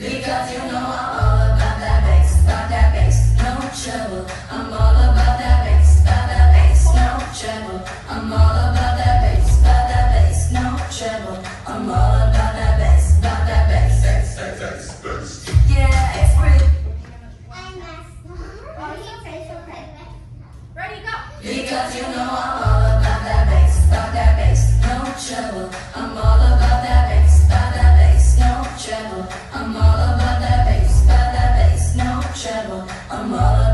Because you know I'm all about that bass, about that bass, no trouble. I'm all about that bass, about that bass, no trouble. I'm all about that bass, about that bass, no trouble. I'm all about that bass, about that bass. Bass, bass, bass, bass. Yeah, it's free. Ready, go. Because you know I'm all about that bass, about that bass, no trouble. I'm all I'm all